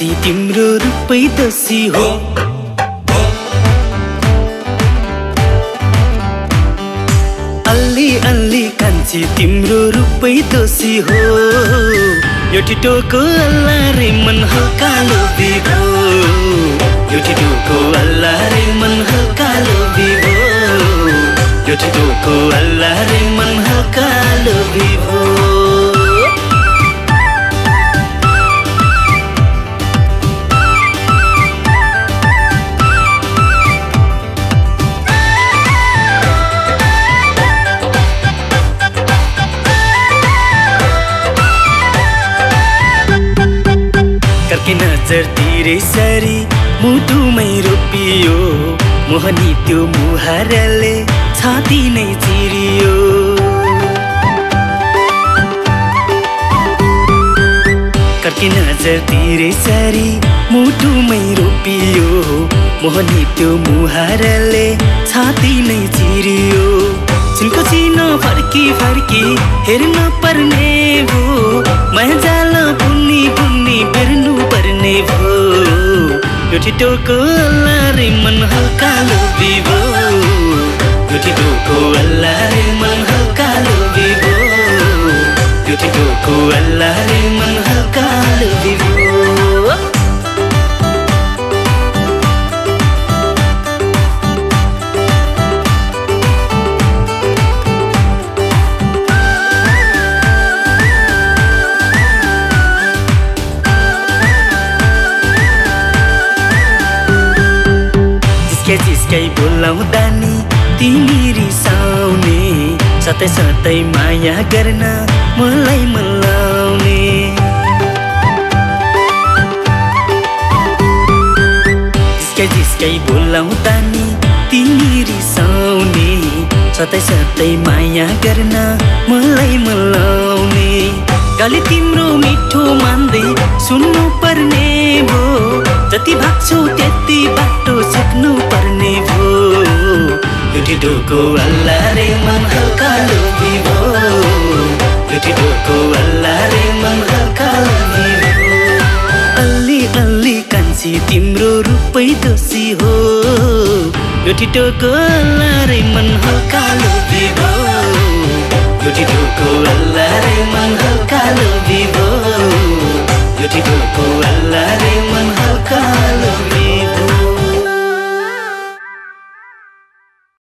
कान्छी तिम्रो रूपै दोषी हो। अल्ली अल्ली कान्छी तिम्रो रूपै दोषी हो। यो टिटोको अल्ला रे मन हल्का लोभी हो। यो टिटोको अल्ला रे मन हल्का लोभी हो। यो टिटोको अल्ला रे मन नजर तिरै सरी मुटुमै रोपियो। मोहनी त्यो मुहारले छाती नै चिरियो। करके नजर तिरै सरी मुटुमै रोपियो। मोहनी त्यो मुहारले छाती नै चिरियो। चिनको चिनो फर्की फर्की हेर्न पर्ने पर्ने भो यो ठिटोको अल्लारे मन हल्का लोभी भो यो ठिटोको अल्लारे मन हल्का लोभी भो यो ठिटोको अल्लारे जिस्कै बोलाउँदा नि तिमी रिसाउने सतै सतै माया गर्न मलाई मलाउने जिस्कै बोलाउँदा नि तिमी रिसाउने सतै सतै माया गर्न मलाई मलाउने गाली तिम्रो मिठो मान्दै सुन्नु पर्ने यो ढोको अल्लाह रे मन हल्का लोभी भो यो ढोको अल्लाह रे मन हल्का लोभी भो अल्ली अल्ली कान्छी तिम्रो रूपै दोषी हो यो ढोको अल्लाह रे मन हल्का लोभी